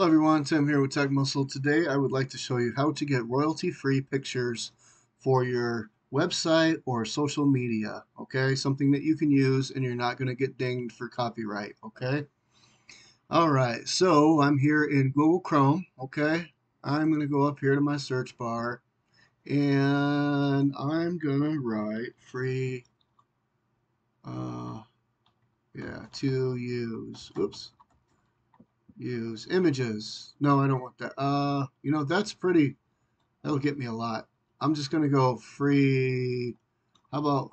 Hello everyone, Tim here with Tech Muscle. Today I would like to show you how to get royalty-free pictures for your website or social media, okay? Something that you can use and you're not going to get dinged for copyright, okay? Alright, so I'm here in Google Chrome, okay? I'm going to go up here to my search bar and I'm going to write free, uh, yeah, to use. Oops use images. No, I don't want that. Uh, you know, that's pretty, that'll get me a lot. I'm just going to go free. How about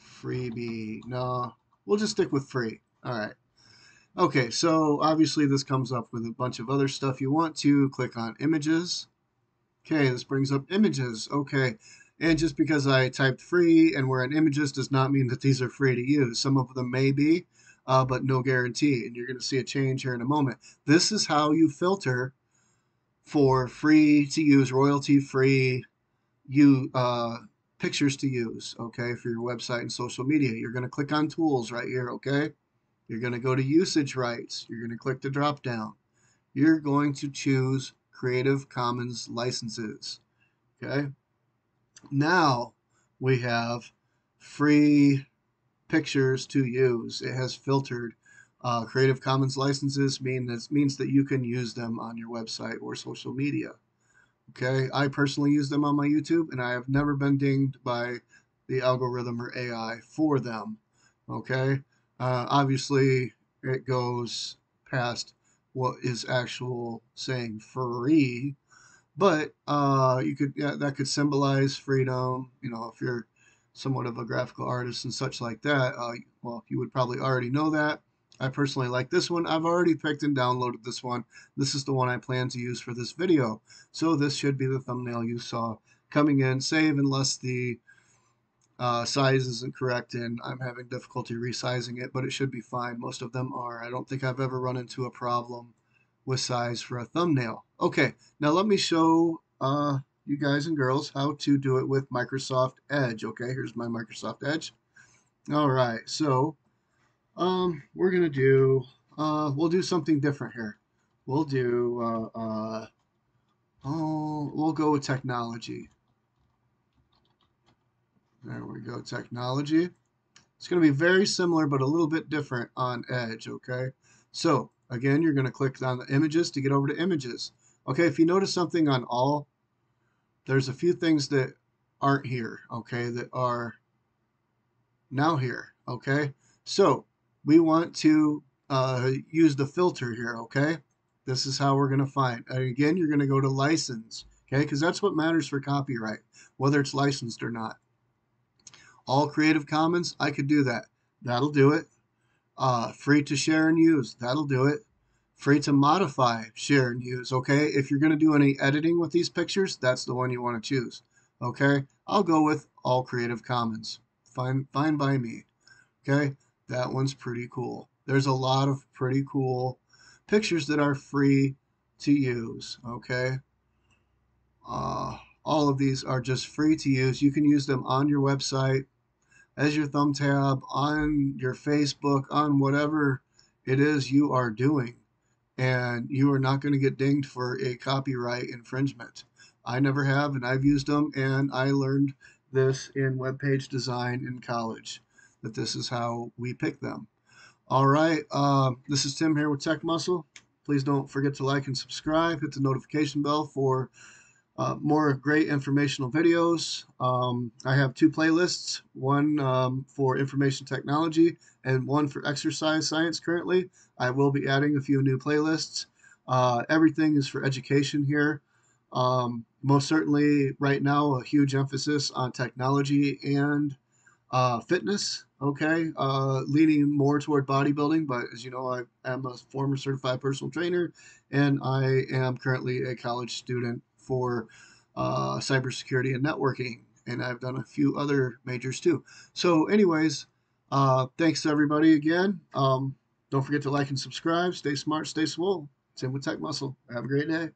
freebie? No, we'll just stick with free. All right. Okay, so obviously this comes up with a bunch of other stuff you want to. Click on images. Okay, this brings up images. Okay, and just because I typed free and we're in images does not mean that these are free to use. Some of them may be, uh, but no guarantee. And you're going to see a change here in a moment. This is how you filter for free to use, royalty free you uh, pictures to use, okay, for your website and social media. You're going to click on tools right here, okay? You're going to go to usage rights. You're going to click the drop down. You're going to choose Creative Commons licenses, okay? Now we have free pictures to use. It has filtered. Uh, Creative Commons licenses mean that means that you can use them on your website or social media. Okay, I personally use them on my YouTube, and I have never been dinged by the algorithm or AI for them. Okay, uh, obviously it goes past what is actual saying free, but uh, you could yeah, that could symbolize freedom. You know, if you're somewhat of a graphical artist and such like that, uh, well, you would probably already know that. I personally like this one. I've already picked and downloaded this one. This is the one I plan to use for this video. So this should be the thumbnail you saw coming in. Save unless the uh, size isn't correct and I'm having difficulty resizing it, but it should be fine. Most of them are. I don't think I've ever run into a problem with size for a thumbnail. Okay, now let me show uh, you guys and girls how to do it with Microsoft Edge. Okay, here's my Microsoft Edge. All right, so um, we're gonna do uh, we'll do something different here. We'll do uh, uh, oh, we'll go with technology. There we go, technology. It's going to be very similar, but a little bit different on Edge, okay? So, again, you're going to click on the images to get over to images. Okay, if you notice something on all there's a few things that aren't here, okay, that are now here, okay? So we want to uh, use the filter here, okay? This is how we're going to find. And again, you're going to go to license, okay? Because that's what matters for copyright, whether it's licensed or not. All Creative Commons, I could do that. That'll do it. Uh, free to share and use, that'll do it free to modify, share, and use. Okay, if you're going to do any editing with these pictures, that's the one you want to choose. Okay, I'll go with all Creative Commons. Fine, fine by me. Okay, that one's pretty cool. There's a lot of pretty cool pictures that are free to use. Okay, uh, all of these are just free to use. You can use them on your website, as your thumb tab, on your Facebook, on whatever it is you are doing and you are not going to get dinged for a copyright infringement. I never have, and I've used them, and I learned this in web page design in college, that this is how we pick them. All right, uh, this is Tim here with Tech Muscle. Please don't forget to like and subscribe. Hit the notification bell for uh, more great informational videos. Um, I have two playlists, one um, for information technology and one for exercise science currently. I will be adding a few new playlists. Uh, everything is for education here. Um, most certainly, right now, a huge emphasis on technology and uh, fitness. Okay, uh, leaning more toward bodybuilding, but as you know, I am a former certified personal trainer and I am currently a college student for uh, cybersecurity and networking, and I've done a few other majors too. So, anyways, uh, thanks everybody again. Um, don't forget to like and subscribe. Stay smart, stay swole. Tim with Tech Muscle. Have a great day.